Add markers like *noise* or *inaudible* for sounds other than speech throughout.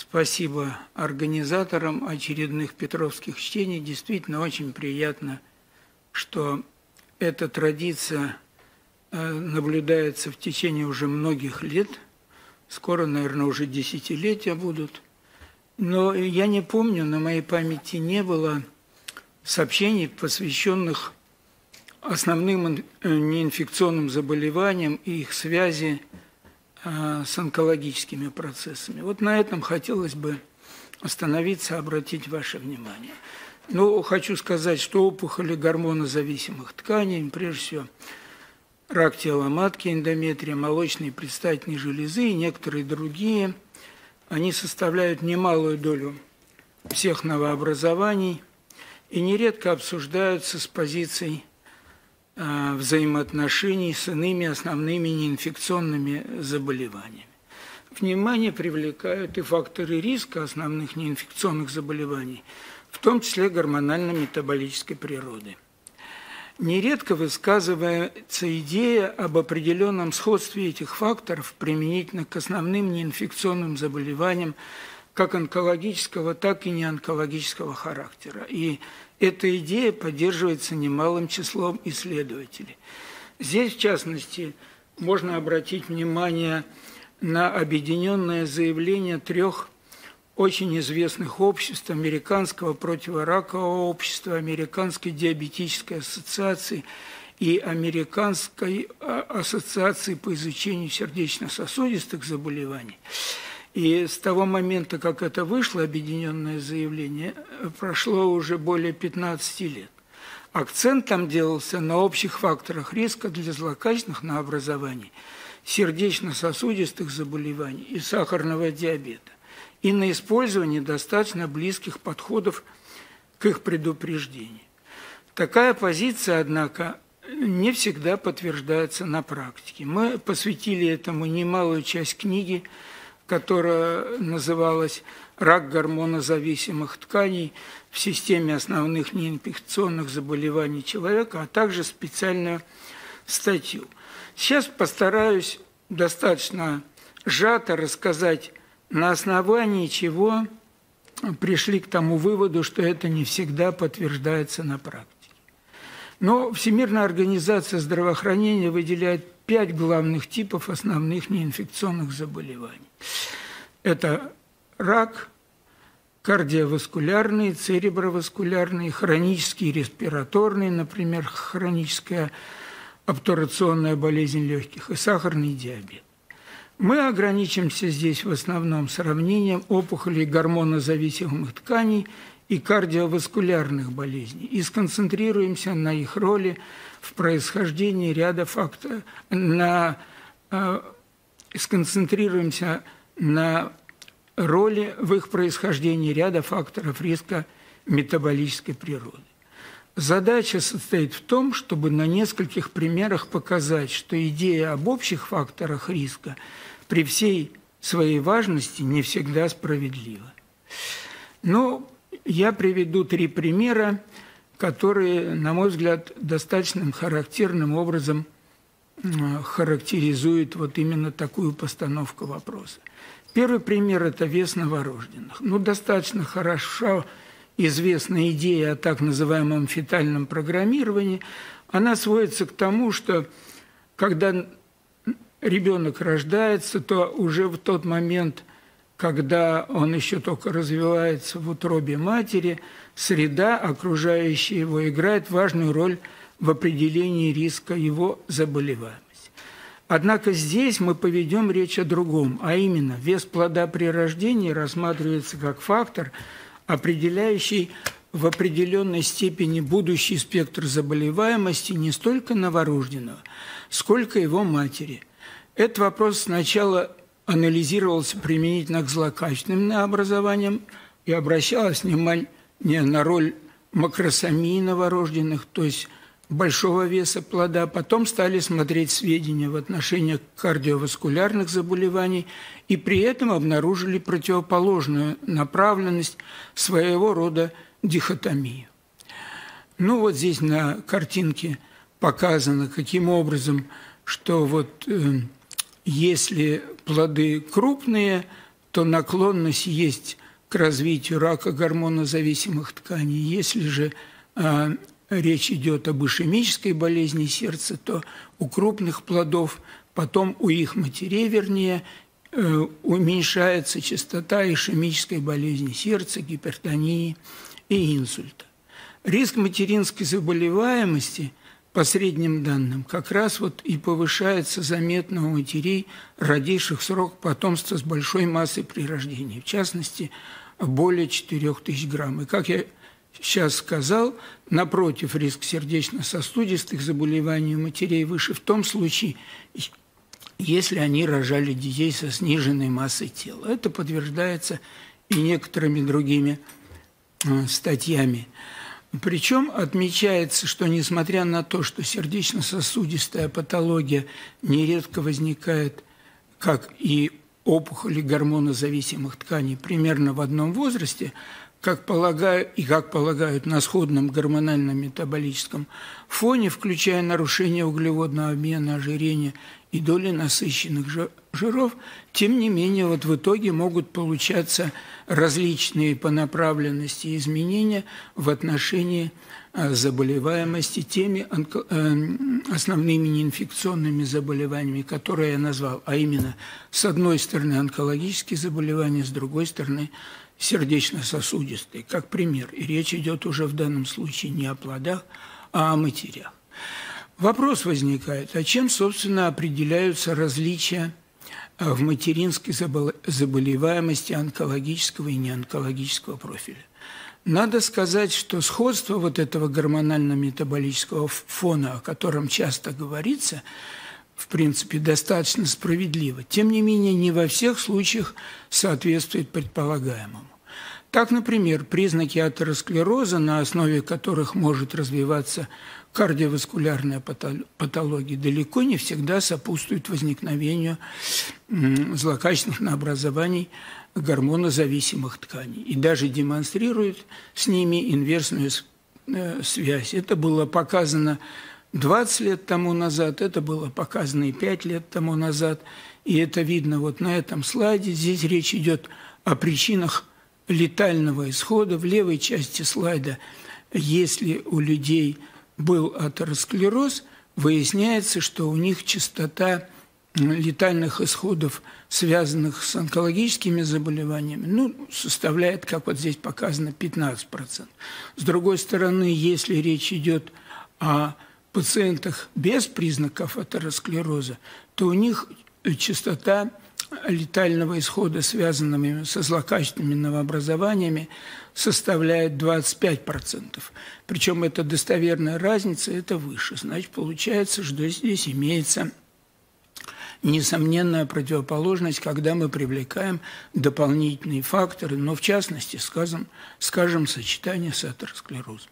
Спасибо организаторам очередных Петровских чтений. Действительно очень приятно, что эта традиция э, наблюдается в течение уже многих лет. Скоро, наверное, уже десятилетия будут. Но я не помню, на моей памяти не было сообщений, посвященных основным э, неинфекционным заболеваниям и их связи Э, с онкологическими процессами. Вот на этом хотелось бы остановиться, обратить ваше внимание. Но хочу сказать, что опухоли гормонозависимых тканей, прежде всего, рак тела матки, эндометрия, молочной предстательной железы и некоторые другие, они составляют немалую долю всех новообразований и нередко обсуждаются с позиций взаимоотношений с иными основными неинфекционными заболеваниями. Внимание привлекают и факторы риска основных неинфекционных заболеваний, в том числе гормонально-метаболической природы. Нередко высказывается идея об определенном сходстве этих факторов применительно к основным неинфекционным заболеваниям как онкологического, так и неонкологического характера. И эта идея поддерживается немалым числом исследователей. Здесь, в частности, можно обратить внимание на объединенное заявление трех очень известных обществ, Американского противоракового общества, Американской диабетической ассоциации и Американской а, ассоциации по изучению сердечно-сосудистых заболеваний – и с того момента, как это вышло, объединенное заявление, прошло уже более 15 лет. Акцент там делался на общих факторах риска для злокачественных новообразований, сердечно-сосудистых заболеваний и сахарного диабета, и на использовании достаточно близких подходов к их предупреждению. Такая позиция, однако, не всегда подтверждается на практике. Мы посвятили этому немалую часть книги – которая называлась «Рак гормонозависимых тканей в системе основных неинфекционных заболеваний человека», а также специальную статью. Сейчас постараюсь достаточно сжато рассказать, на основании чего пришли к тому выводу, что это не всегда подтверждается на практике. Но Всемирная организация здравоохранения выделяет пять главных типов основных неинфекционных заболеваний. Это рак, кардиоваскулярные, цереброваскулярные, хронические респираторные, например, хроническая обтурационная болезнь легких и сахарный диабет. Мы ограничимся здесь в основном сравнением опухолей гормонозависимых тканей и кардиоваскулярных болезней и сконцентрируемся на их роли в происхождении ряда факторов, на, э, сконцентрируемся на роли в их происхождении ряда факторов риска метаболической природы. Задача состоит в том, чтобы на нескольких примерах показать, что идея об общих факторах риска при всей своей важности не всегда справедлива. Но я приведу три примера, которые, на мой взгляд, достаточно характерным образом характеризуют вот именно такую постановку вопроса. Первый пример – это вес новорожденных. Ну, достаточно хорошо известная идея о так называемом фетальном программировании. Она сводится к тому, что когда ребенок рождается, то уже в тот момент, когда он еще только развивается в утробе матери, среда, окружающая его, играет важную роль в определении риска его заболевания. Однако здесь мы поведем речь о другом, а именно вес плода при рождении рассматривается как фактор, определяющий в определенной степени будущий спектр заболеваемости не столько новорожденного, сколько его матери. Этот вопрос сначала анализировался применительно к злокачественным образованиям и обращалось внимание на роль макросомии новорожденных, то есть большого веса плода, потом стали смотреть сведения в отношении кардиоваскулярных заболеваний и при этом обнаружили противоположную направленность своего рода дихотомию. Ну вот здесь на картинке показано, каким образом, что вот э, если плоды крупные, то наклонность есть к развитию рака гормонозависимых тканей. Если же э, речь идет об ишемической болезни сердца, то у крупных плодов, потом у их матерей, вернее, э, уменьшается частота ишемической болезни сердца, гипертонии и инсульта. Риск материнской заболеваемости по средним данным как раз вот и повышается заметно у матерей, родивших срок потомства с большой массой при рождении, в частности, более 4000 грамм. И как я сейчас сказал, напротив, риск сердечно-сосудистых заболеваний у матерей выше в том случае, если они рожали детей со сниженной массой тела. Это подтверждается и некоторыми другими э, статьями. Причем отмечается, что несмотря на то, что сердечно-сосудистая патология нередко возникает, как и опухоли гормонозависимых тканей, примерно в одном возрасте, как полагаю, и как полагают на сходном гормонально-метаболическом фоне, включая нарушение углеводного обмена, ожирения и доли насыщенных жиров, тем не менее вот в итоге могут получаться различные по направленности изменения в отношении а, заболеваемости теми э, основными неинфекционными заболеваниями, которые я назвал, а именно с одной стороны онкологические заболевания, с другой стороны сердечно-сосудистые, как пример. И речь идет уже в данном случае не о плодах, а о матерях. Вопрос возникает, а чем, собственно, определяются различия э, в материнской заболеваемости онкологического и неонкологического профиля? Надо сказать, что сходство вот этого гормонально-метаболического фона, о котором часто говорится, в принципе, достаточно справедливо. Тем не менее, не во всех случаях соответствует предполагаемому. Так, например, признаки атеросклероза, на основе которых может развиваться кардиоваскулярная патология, далеко не всегда сопутствуют возникновению злокачественных образований гормонозависимых тканей и даже демонстрируют с ними инверсную э, связь. Это было показано 20 лет тому назад, это было показано и 5 лет тому назад, и это видно вот на этом слайде. Здесь речь идет о причинах летального исхода. В левой части слайда, если у людей был атеросклероз, выясняется, что у них частота летальных исходов, связанных с онкологическими заболеваниями, ну, составляет, как вот здесь показано, 15%. С другой стороны, если речь идет о пациентах без признаков атеросклероза, то у них частота летального исхода, связанными со злокачественными новообразованиями, составляет 25%. Причем эта достоверная разница – это выше. Значит, получается, что здесь имеется несомненная противоположность, когда мы привлекаем дополнительные факторы, но в частности, скажем, скажем сочетание с атеросклерозом.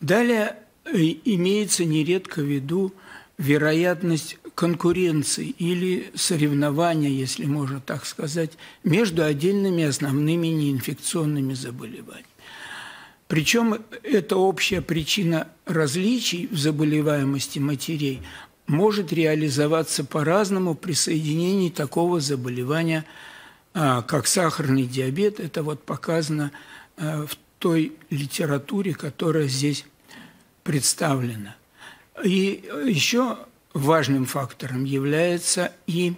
Далее э, имеется нередко в виду вероятность конкуренции или соревнования, если можно так сказать, между отдельными основными неинфекционными заболеваниями. Причем эта общая причина различий в заболеваемости матерей может реализоваться по-разному при соединении такого заболевания, а, как сахарный диабет. Это вот показано а, в той литературе, которая здесь представлена. И еще важным фактором является и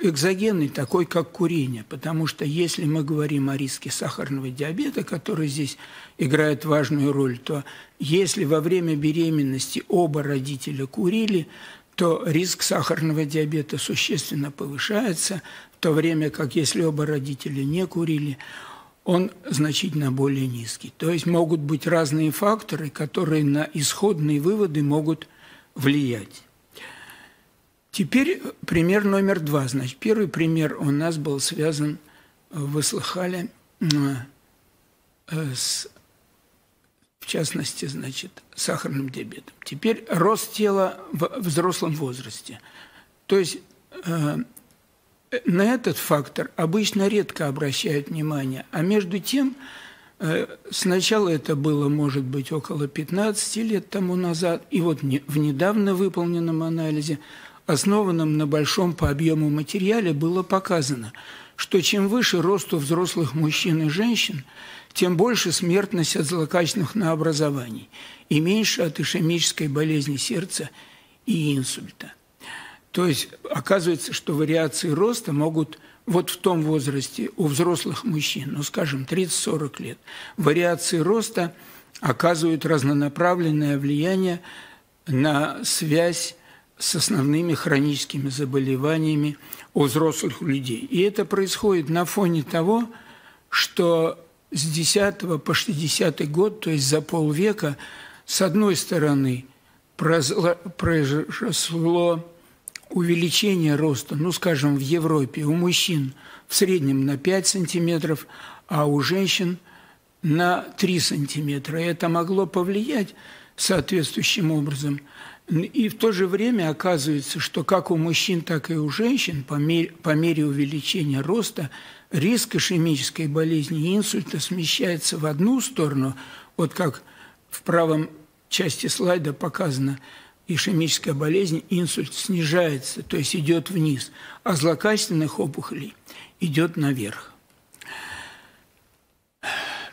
экзогенный, такой как курение, потому что если мы говорим о риске сахарного диабета, который здесь играет важную роль, то если во время беременности оба родителя курили, то риск сахарного диабета существенно повышается, в то время как если оба родителя не курили, он значительно более низкий. То есть могут быть разные факторы, которые на исходные выводы могут влиять. Теперь пример номер два. Значит, первый пример у нас был связан, вы слыхали, э, с, в частности, значит, сахарным диабетом. Теперь рост тела в взрослом возрасте. То есть э, на этот фактор обычно редко обращают внимание, а между тем э, сначала это было, может быть, около 15 лет тому назад, и вот в недавно выполненном анализе основанном на большом по объему материале, было показано, что чем выше рост у взрослых мужчин и женщин, тем больше смертность от злокачественных наобразований и меньше от ишемической болезни сердца и инсульта. То есть оказывается, что вариации роста могут вот в том возрасте у взрослых мужчин, ну, скажем, 30-40 лет, вариации роста оказывают разнонаправленное влияние на связь с основными хроническими заболеваниями у взрослых людей. И это происходит на фоне того, что с 10 по 60 год, то есть за полвека, с одной стороны, произошло увеличение роста, ну, скажем, в Европе у мужчин в среднем на 5 сантиметров, а у женщин на 3 сантиметра. Это могло повлиять соответствующим образом. И в то же время оказывается, что как у мужчин, так и у женщин по мере, по мере увеличения роста риск ишемической болезни инсульта смещается в одну сторону, вот как в правом части слайда показано – ишемическая болезнь, инсульт снижается, то есть идет вниз, а злокачественных опухолей идет наверх.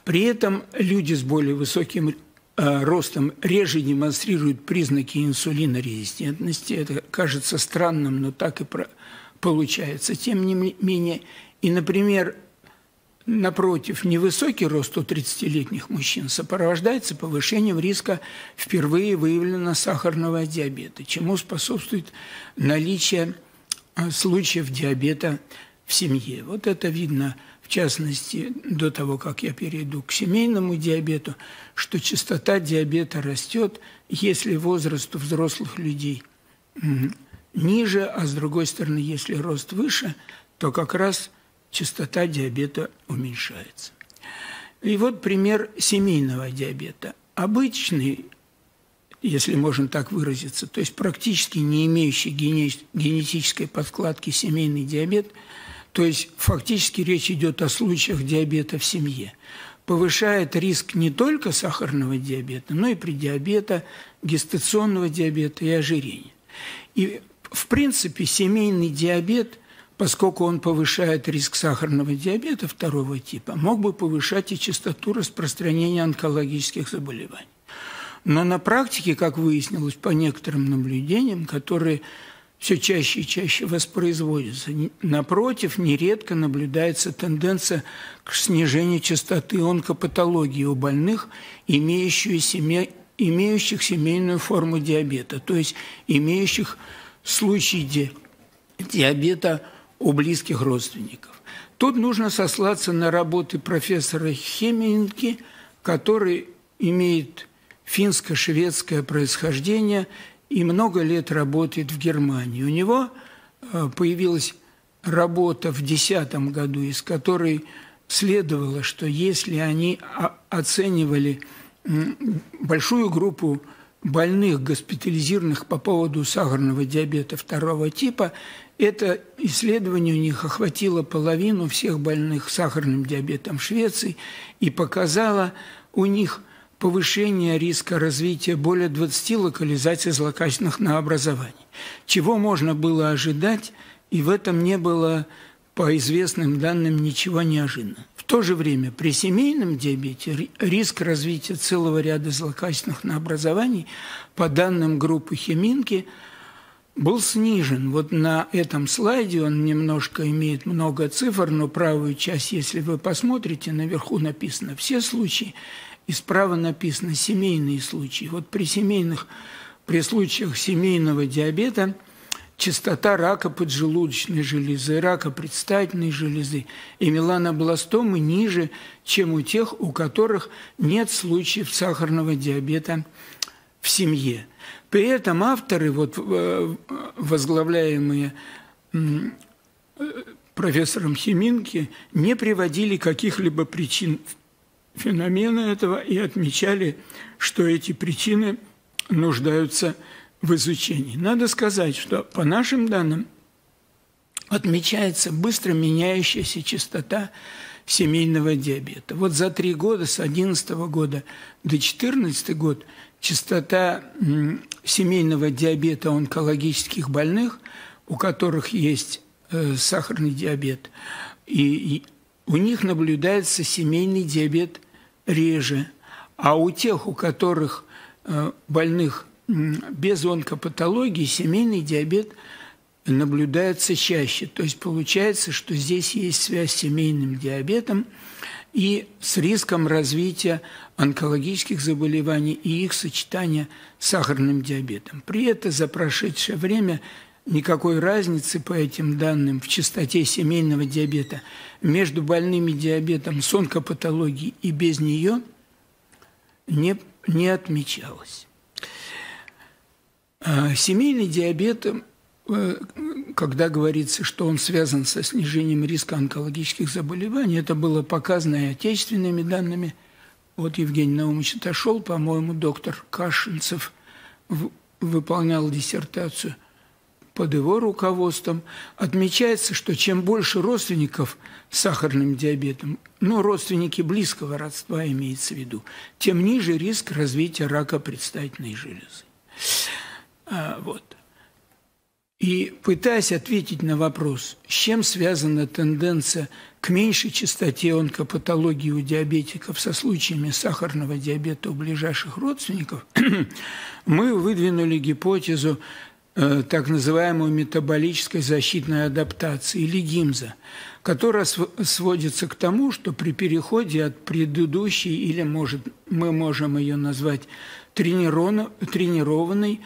При этом люди с более высоким ростом реже демонстрируют признаки инсулинорезистентности. Это кажется странным, но так и получается. Тем не менее, и, например, Напротив, невысокий рост у 30-летних мужчин сопровождается повышением риска впервые выявленного сахарного диабета, чему способствует наличие а, случаев диабета в семье. Вот это видно, в частности, до того, как я перейду к семейному диабету, что частота диабета растет, если возраст у взрослых людей ниже, а с другой стороны, если рост выше, то как раз – частота диабета уменьшается. И вот пример семейного диабета. Обычный, если можно так выразиться, то есть практически не имеющий генетической подкладки семейный диабет, то есть фактически речь идет о случаях диабета в семье, повышает риск не только сахарного диабета, но и предиабета, гестационного диабета и ожирения. И в принципе семейный диабет – поскольку он повышает риск сахарного диабета второго типа, мог бы повышать и частоту распространения онкологических заболеваний. Но на практике, как выяснилось по некоторым наблюдениям, которые все чаще и чаще воспроизводятся, напротив, нередко наблюдается тенденция к снижению частоты онкопатологии у больных, имеющих, семя, имеющих семейную форму диабета, то есть имеющих случаи диабета у близких родственников. Тут нужно сослаться на работы профессора Хеминки, который имеет финско-шведское происхождение и много лет работает в Германии. У него э, появилась работа в 2010 году, из которой следовало, что если они оценивали большую группу больных, госпитализированных по поводу сахарного диабета второго типа, это исследование у них охватило половину всех больных сахарным диабетом в Швеции и показало у них повышение риска развития более 20 локализаций злокачественных наобразований. Чего можно было ожидать, и в этом не было, по известным данным, ничего неожиданного. В то же время при семейном диабете риск развития целого ряда злокачественных наобразований, по данным группы Химинки, был снижен. Вот на этом слайде он немножко имеет много цифр, но правую часть, если вы посмотрите, наверху написано все случаи, и справа написано семейные случаи. Вот при семейных, при случаях семейного диабета частота рака поджелудочной железы, рака предстательной железы и меланобластомы ниже, чем у тех, у которых нет случаев сахарного диабета в семье. При этом авторы, вот, э, возглавляемые профессором Химинки, не приводили каких-либо причин феномена этого и отмечали, что эти причины нуждаются в изучении. Надо сказать, что по нашим данным отмечается быстро меняющаяся частота семейного диабета. Вот за три года, с 2011 года до 2014 года, частота семейного диабета онкологических больных, у которых есть э, сахарный диабет, и у них наблюдается семейный диабет реже, а у тех, у которых э, больных без онкопатологии, семейный диабет наблюдается чаще. То есть получается, что здесь есть связь с семейным диабетом и с риском развития онкологических заболеваний и их сочетания с сахарным диабетом. При этом за прошедшее время никакой разницы по этим данным в частоте семейного диабета между больными диабетом с онкопатологией и без нее не, не отмечалось. А семейный диабет, э, когда говорится, что он связан со снижением риска онкологических заболеваний, это было показано и отечественными данными. Вот Евгений Наумович отошел, по-моему, доктор Кашинцев выполнял диссертацию под его руководством. Отмечается, что чем больше родственников с сахарным диабетом, ну, родственники близкого родства имеется в виду, тем ниже риск развития рака предстательной железы. А, вот. И пытаясь ответить на вопрос, с чем связана тенденция к меньшей частоте онкопатологии у диабетиков со случаями сахарного диабета у ближайших родственников, *clears throat* мы выдвинули гипотезу так называемой метаболической защитной адаптации или ГИМЗа, которая сводится к тому, что при переходе от предыдущей, или может, мы можем ее назвать тренированной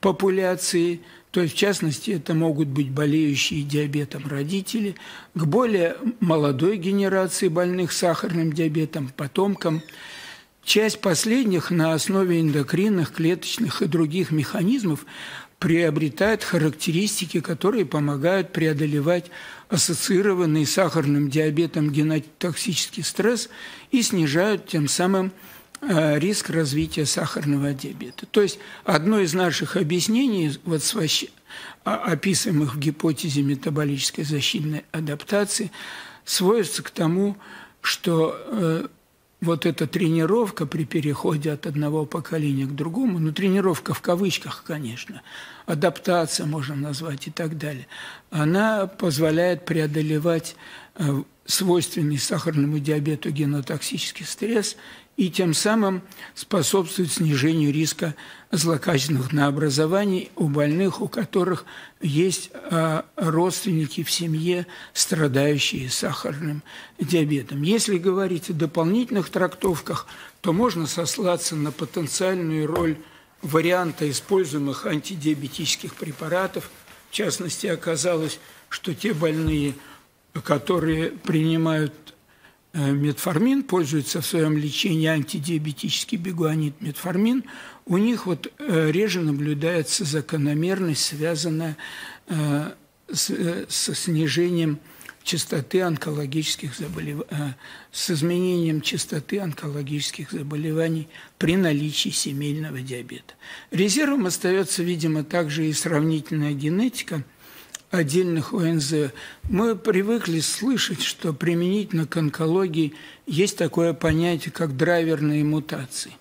популяции, то есть в частности это могут быть болеющие диабетом родители, к более молодой генерации больных сахарным диабетом, потомкам. Часть последних на основе эндокринных, клеточных и других механизмов приобретает характеристики, которые помогают преодолевать ассоциированный с сахарным диабетом генотоксический стресс и снижают тем самым Э, риск развития сахарного диабета. То есть одно из наших объяснений, вот описываемых в гипотезе метаболической защитной адаптации, сводится к тому, что э, вот эта тренировка при переходе от одного поколения к другому, ну, тренировка в кавычках, конечно, адаптация можно назвать и так далее, она позволяет преодолевать э, свойственный сахарному диабету генотоксический стресс и тем самым способствует снижению риска злокачественных наобразований у больных, у которых есть а, родственники в семье, страдающие сахарным диабетом. Если говорить о дополнительных трактовках, то можно сослаться на потенциальную роль варианта используемых антидиабетических препаратов. В частности, оказалось, что те больные, которые принимают метформин, пользуется в своем лечении антидиабетический бигуанит метформин, у них вот э, реже наблюдается закономерность, связанная э, с, со снижением частоты онкологических заболеваний, с изменением частоты онкологических заболеваний при наличии семейного диабета. Резервом остается, видимо, также и сравнительная генетика – отдельных ОНЗ. Мы привыкли слышать, что применительно к онкологии есть такое понятие, как драйверные мутации.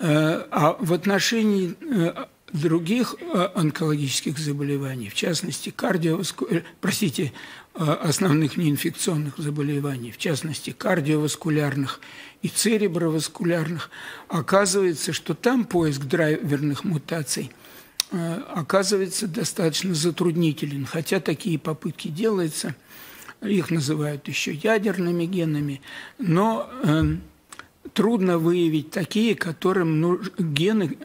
Э, а в отношении э, других э, онкологических заболеваний, в частности, кардиоваску... простите, основных неинфекционных заболеваний, в частности, кардиоваскулярных и цереброваскулярных, оказывается, что там поиск драйверных мутаций – оказывается достаточно затруднителен, хотя такие попытки делаются, их называют еще ядерными генами, но э, трудно выявить такие, которым ну, гены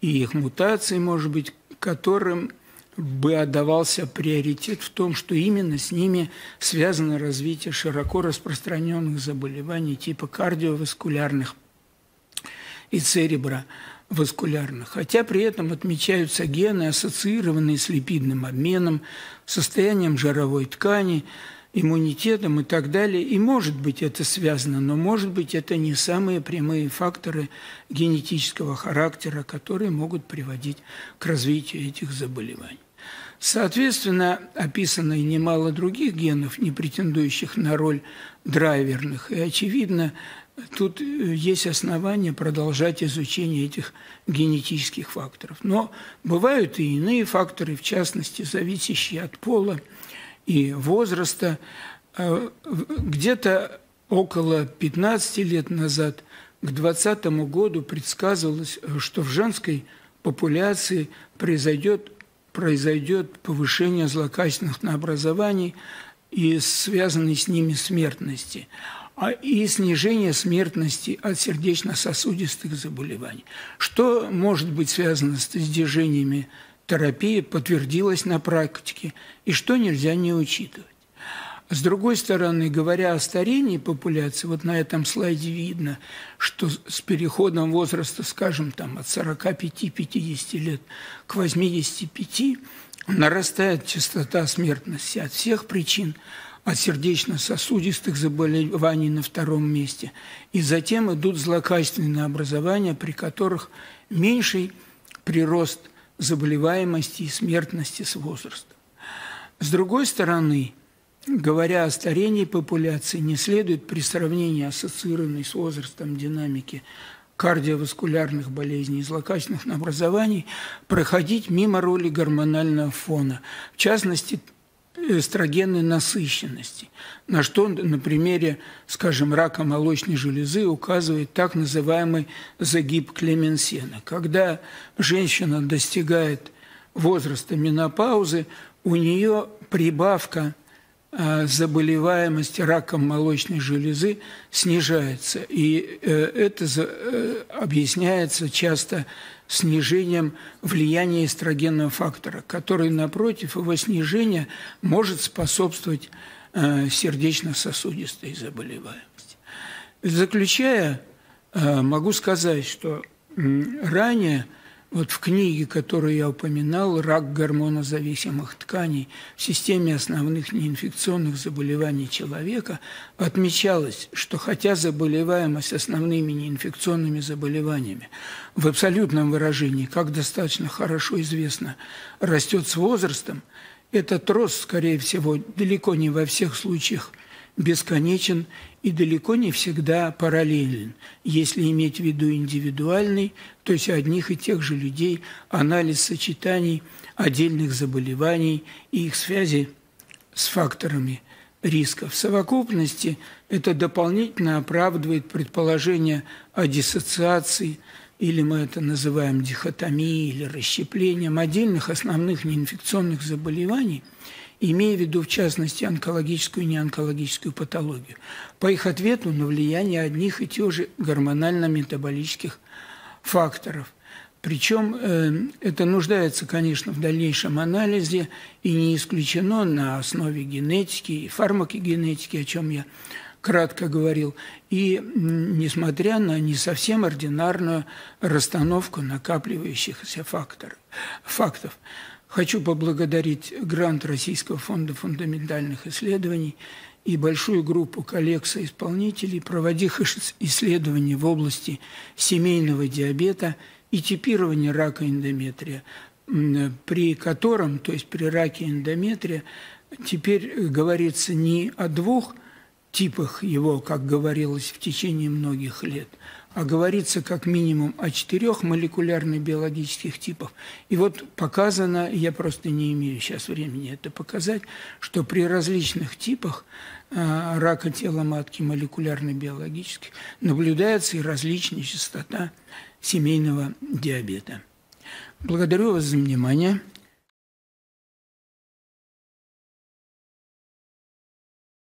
и их мутации, может быть, которым бы отдавался приоритет в том, что именно с ними связано развитие широко распространенных заболеваний типа кардиоваскулярных и церебра васкулярных, хотя при этом отмечаются гены, ассоциированные с липидным обменом, состоянием жировой ткани, иммунитетом и так далее. И может быть это связано, но может быть это не самые прямые факторы генетического характера, которые могут приводить к развитию этих заболеваний. Соответственно, описано и немало других генов, не претендующих на роль драйверных. И, очевидно, тут есть основания продолжать изучение этих генетических факторов. Но бывают и иные факторы, в частности, зависящие от пола и возраста. А, где-то около 15 лет назад, к 2020 году, предсказывалось, что в женской популяции произойдет, произойдет повышение злокачественных наобразований и связанной с ними смертности и снижение смертности от сердечно-сосудистых заболеваний. Что может быть связано с достижениями терапии, подтвердилось на практике, и что нельзя не учитывать. С другой стороны, говоря о старении популяции, вот на этом слайде видно, что с переходом возраста, скажем, там, от 45-50 лет к 85 нарастает частота смертности от всех причин, от сердечно-сосудистых заболеваний на втором месте. И затем идут злокачественные образования, при которых меньший прирост заболеваемости и смертности с возрастом. С другой стороны, говоря о старении популяции, не следует при сравнении ассоциированной с возрастом динамики кардиоваскулярных болезней и злокачественных образований проходить мимо роли гормонального фона, в частности, эстрогенной насыщенности, на что на примере, скажем, рака молочной железы указывает так называемый загиб Клеменсена. Когда женщина достигает возраста менопаузы, у нее прибавка а, заболеваемости раком молочной железы снижается. И э, это э, объясняется часто снижением влияния эстрогенного фактора, который, напротив, его снижения может способствовать э, сердечно-сосудистой заболеваемости. Заключая, могу сказать, что ранее – вот в книге, которую я упоминал, «Рак гормонозависимых тканей в системе основных неинфекционных заболеваний человека» отмечалось, что хотя заболеваемость основными неинфекционными заболеваниями в абсолютном выражении, как достаточно хорошо известно, растет с возрастом, этот рост, скорее всего, далеко не во всех случаях бесконечен и далеко не всегда параллелен, если иметь в виду индивидуальный, то есть одних и тех же людей, анализ сочетаний отдельных заболеваний и их связи с факторами риска. В совокупности это дополнительно оправдывает предположение о диссоциации, или мы это называем дихотомией или расщеплением отдельных основных неинфекционных заболеваний – имея в виду, в частности, онкологическую и неонкологическую патологию, по их ответу на влияние одних и тех же гормонально-метаболических факторов. Причем э, это нуждается, конечно, в дальнейшем анализе и не исключено на основе генетики и фармакогенетики, о чем я кратко говорил, и несмотря на не совсем ординарную расстановку накапливающихся факторов, фактов. Хочу поблагодарить грант Российского фонда фундаментальных исследований и большую группу коллег-соисполнителей, проводивших исследования в области семейного диабета и типирования рака эндометрия, при котором, то есть при раке эндометрия, теперь говорится не о двух типах его, как говорилось в течение многих лет, а говорится как минимум о четырех молекулярно-биологических типах. И вот показано, я просто не имею сейчас времени это показать, что при различных типах э, рака тела матки молекулярно-биологических наблюдается и различная частота семейного диабета. Благодарю вас за внимание.